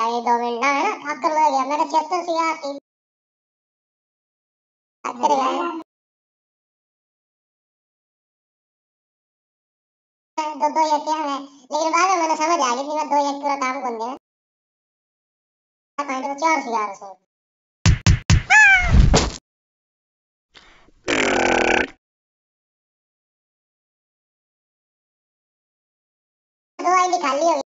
भाई दो मिनट ना है ना थक कर गया मेरा छिहत्तर सी यार टीम करेगा दो दो एक क्या है लेकिन बाद में मैंने समझ आ गई कि मैं दो एक पूरा काम कर दिया पॉइंट में चार सी यार उसमें दो आईडी खाली हो